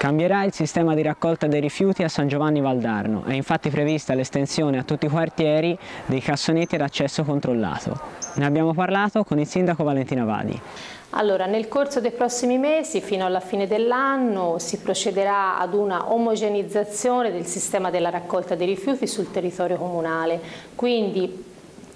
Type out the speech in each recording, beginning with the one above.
Cambierà il sistema di raccolta dei rifiuti a San Giovanni Valdarno, è infatti prevista l'estensione a tutti i quartieri dei cassonetti ad accesso controllato. Ne abbiamo parlato con il sindaco Valentina Vadi. Allora, nel corso dei prossimi mesi, fino alla fine dell'anno, si procederà ad una omogenizzazione del sistema della raccolta dei rifiuti sul territorio comunale. Quindi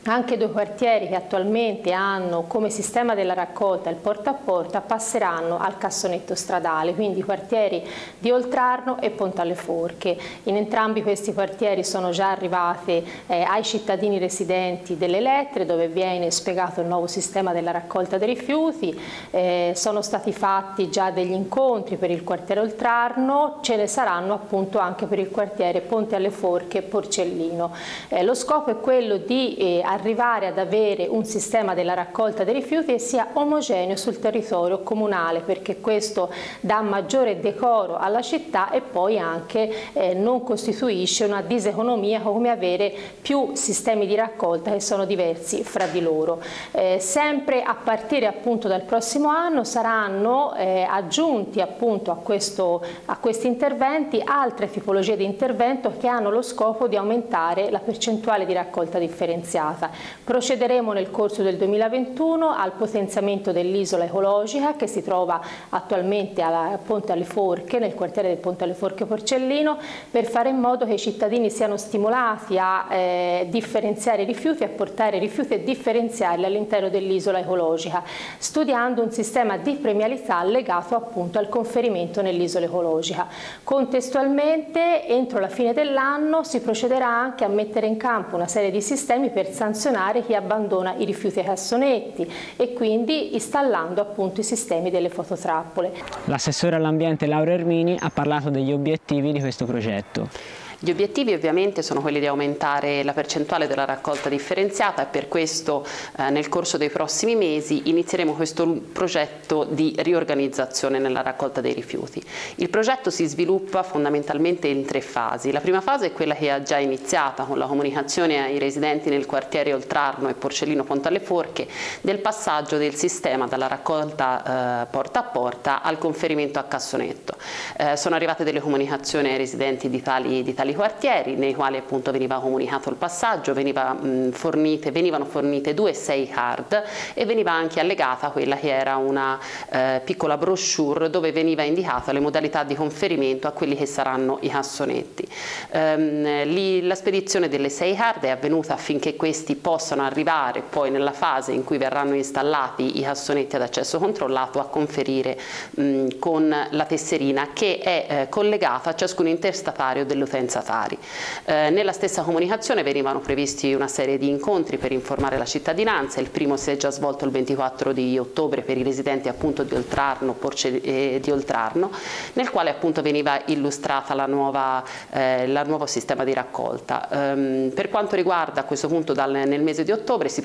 anche due quartieri che attualmente hanno come sistema della raccolta il porta a porta passeranno al cassonetto stradale, quindi i quartieri di Oltrarno e Ponte alle Forche. In entrambi questi quartieri sono già arrivate eh, ai cittadini residenti delle lettere dove viene spiegato il nuovo sistema della raccolta dei rifiuti, eh, sono stati fatti già degli incontri per il quartiere Oltrarno, ce ne saranno appunto anche per il quartiere Ponte alle Forche e Porcellino. Eh, lo scopo è quello di eh, arrivare ad avere un sistema della raccolta dei rifiuti che sia omogeneo sul territorio comunale perché questo dà maggiore decoro alla città e poi anche eh, non costituisce una diseconomia come avere più sistemi di raccolta che sono diversi fra di loro. Eh, sempre a partire appunto dal prossimo anno saranno eh, aggiunti appunto a, questo, a questi interventi altre tipologie di intervento che hanno lo scopo di aumentare la percentuale di raccolta differenziata giornata. Procederemo nel corso del 2021 al potenziamento dell'isola ecologica che si trova attualmente a Ponte alle Forche, nel quartiere del Ponte alle Forche Porcellino, per fare in modo che i cittadini siano stimolati a eh, differenziare i rifiuti, a portare rifiuti e differenziarli all'interno dell'isola ecologica, studiando un sistema di premialità legato appunto al conferimento nell'isola ecologica. Contestualmente, entro la fine dell'anno si procederà anche a mettere in campo una serie di sistemi per sanzionare sanzionare chi abbandona i rifiuti ai cassonetti e quindi installando appunto i sistemi delle fototrappole. L'assessore all'ambiente Laura Ermini ha parlato degli obiettivi di questo progetto. Gli obiettivi ovviamente sono quelli di aumentare la percentuale della raccolta differenziata e per questo eh, nel corso dei prossimi mesi inizieremo questo progetto di riorganizzazione nella raccolta dei rifiuti. Il progetto si sviluppa fondamentalmente in tre fasi. La prima fase è quella che ha già iniziata con la comunicazione ai residenti nel quartiere Oltrarno e Porcellino Ponte alle Forche del passaggio del sistema dalla raccolta eh, porta a porta al conferimento a cassonetto. Eh, sono arrivate delle comunicazioni ai residenti di tali, di tali quartieri nei quali appunto veniva comunicato il passaggio, veniva, mh, fornite, venivano fornite due sei card e veniva anche allegata quella che era una eh, piccola brochure dove veniva indicata le modalità di conferimento a quelli che saranno i cassonetti. Ehm, lì, la spedizione delle sei card è avvenuta affinché questi possano arrivare poi nella fase in cui verranno installati i cassonetti ad accesso controllato a conferire mh, con la tesserina che è eh, collegata a ciascun interstatario dell'utenza destinatari. Eh, nella stessa comunicazione venivano previsti una serie di incontri per informare la cittadinanza, il primo si è già svolto il 24 di ottobre per i residenti appunto di Oltrarno, Porce, eh, di Oltrarno nel quale appunto veniva illustrata la nuova, eh, la nuovo sistema di raccolta. Um, per quanto riguarda a questo punto dal, nel mese di ottobre si,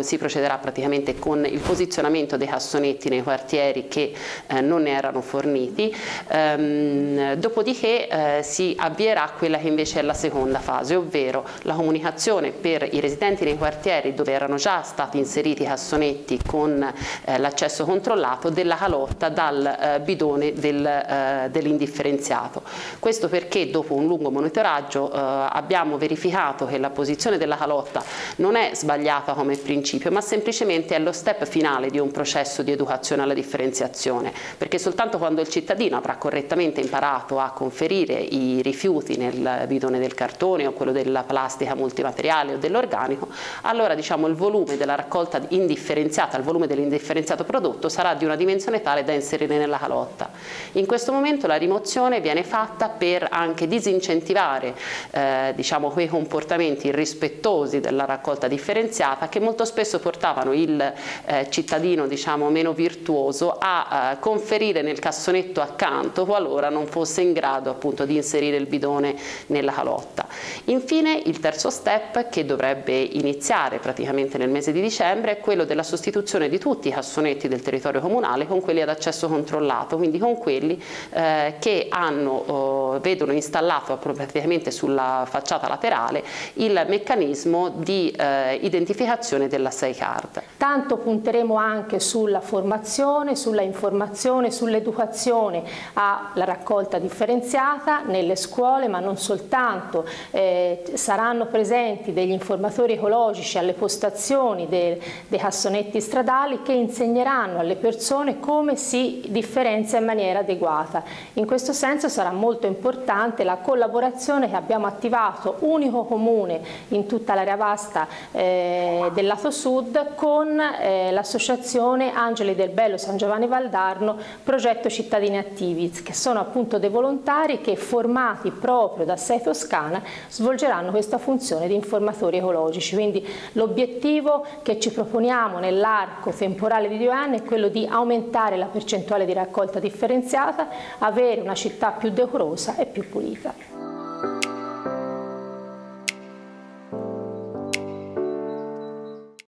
si, procederà praticamente con il posizionamento dei cassonetti nei quartieri che eh, non ne erano forniti, um, dopodiché eh, si avvierà quella che invece è la seconda fase, ovvero la comunicazione per i residenti nei quartieri dove erano già stati inseriti cassonetti con eh, l'accesso controllato della calotta dal eh, bidone del, eh, dell'indifferenziato. Questo perché dopo un lungo monitoraggio eh, abbiamo verificato che la posizione della calotta non è sbagliata come principio, ma semplicemente è lo step finale di un processo di educazione alla differenziazione, perché soltanto quando il cittadino avrà correttamente imparato a conferire i rifiuti nel bidone del cartone o quello della plastica multimateriale o dell'organico, allora diciamo il volume della raccolta indifferenziata, il volume dell'indifferenziato prodotto sarà di una dimensione tale da inserire nella calotta. In questo momento la rimozione viene fatta per anche disincentivare eh, diciamo, quei comportamenti irrispettosi della raccolta differenziata che molto spesso portavano il eh, cittadino diciamo, meno virtuoso a eh, conferire nel cassonetto accanto qualora non fosse in grado appunto di inserire il bidone nella calotta. Infine il terzo step che dovrebbe iniziare praticamente nel mese di dicembre è quello della sostituzione di tutti i cassonetti del territorio comunale con quelli ad accesso controllato, quindi con quelli eh, che hanno, eh, vedono installato praticamente sulla facciata laterale il meccanismo di eh, identificazione della 6 card. Tanto punteremo anche sulla formazione, sulla informazione, sull'educazione alla raccolta differenziata nelle scuole, ma non soltanto. Eh, saranno presenti degli informatori ecologici alle postazioni dei, dei cassonetti stradali che insegneranno alle persone come si differenzia in maniera adeguata. In questo senso sarà molto importante la collaborazione che abbiamo attivato unico comune in tutta l'area vasta eh, del lato sud eh, l'associazione Angeli del Bello San Giovanni Valdarno Progetto Cittadini Attivi che sono appunto dei volontari che formati proprio da SEI Toscana svolgeranno questa funzione di informatori ecologici quindi l'obiettivo che ci proponiamo nell'arco temporale di due anni è quello di aumentare la percentuale di raccolta differenziata avere una città più decorosa e più pulita.